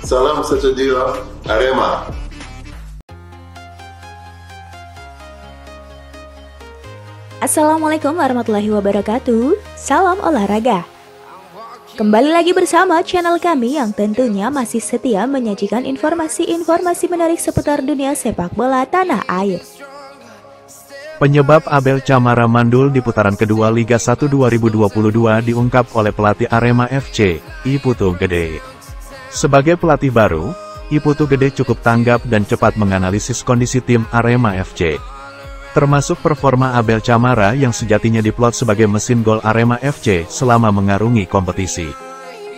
Salam jiwa, Arema. Assalamualaikum warahmatullahi wabarakatuh. Salam olahraga. Kembali lagi bersama channel kami yang tentunya masih setia menyajikan informasi-informasi menarik seputar dunia sepak bola tanah air. Penyebab Abel Camara mandul di putaran kedua Liga 1 2022 diungkap oleh pelatih Arema FC, Iputu Gede. Sebagai pelatih baru, Iputu Gede cukup tanggap dan cepat menganalisis kondisi tim Arema FC. Termasuk performa Abel Camara yang sejatinya diplot sebagai mesin gol Arema FC selama mengarungi kompetisi.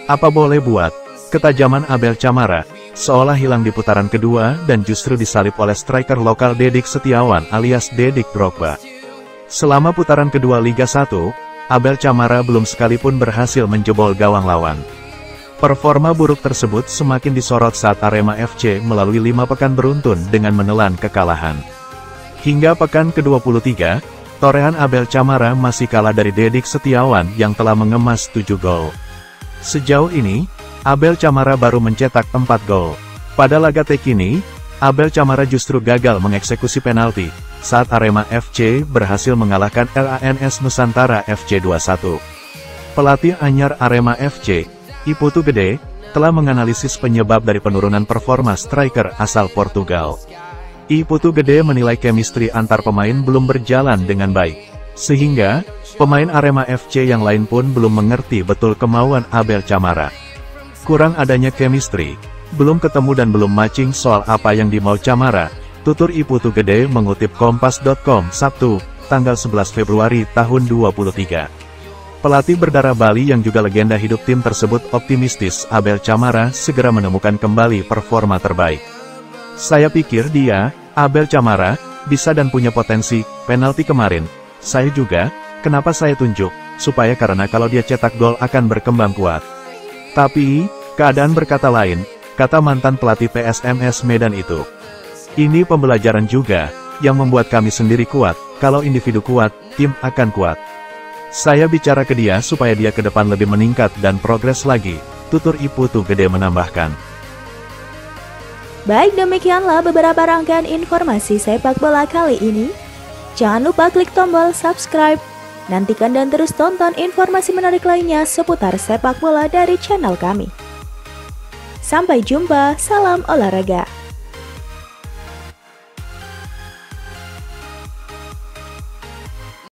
Apa boleh buat, ketajaman Abel Camara, seolah hilang di putaran kedua dan justru disalip oleh striker lokal Dedik Setiawan alias Dedik Drogba. Selama putaran kedua Liga 1, Abel Camara belum sekalipun berhasil menjebol gawang lawan. Performa buruk tersebut semakin disorot saat Arema FC melalui lima pekan beruntun dengan menelan kekalahan. Hingga pekan ke-23, torehan Abel Camara masih kalah dari Dedik Setiawan yang telah mengemas 7 gol. Sejauh ini, Abel Camara baru mencetak 4 gol. Pada laga tek ini, Abel Camara justru gagal mengeksekusi penalti, saat Arema FC berhasil mengalahkan LANS Nusantara FC 2-1. Pelatih anyar Arema FC, Iputu Gede, telah menganalisis penyebab dari penurunan performa striker asal Portugal. I Putu Gede menilai chemistry antar pemain belum berjalan dengan baik. Sehingga, pemain Arema FC yang lain pun belum mengerti betul kemauan Abel Camara. Kurang adanya chemistry, belum ketemu dan belum matching soal apa yang dimau Camara, tutur I Putu Gede mengutip Kompas.com Sabtu, tanggal 11 Februari tahun 2023. Pelatih berdarah Bali yang juga legenda hidup tim tersebut optimistis Abel Camara segera menemukan kembali performa terbaik. Saya pikir dia, Abel Camara, bisa dan punya potensi, penalti kemarin. Saya juga, kenapa saya tunjuk, supaya karena kalau dia cetak gol akan berkembang kuat. Tapi, keadaan berkata lain, kata mantan pelatih PSMS Medan itu. Ini pembelajaran juga, yang membuat kami sendiri kuat, kalau individu kuat, tim akan kuat. Saya bicara ke dia supaya dia ke depan lebih meningkat dan progres lagi, tutur Iputu Gede menambahkan. Baik demikianlah beberapa rangkaian informasi sepak bola kali ini. Jangan lupa klik tombol subscribe. Nantikan dan terus tonton informasi menarik lainnya seputar sepak bola dari channel kami. Sampai jumpa, salam olahraga.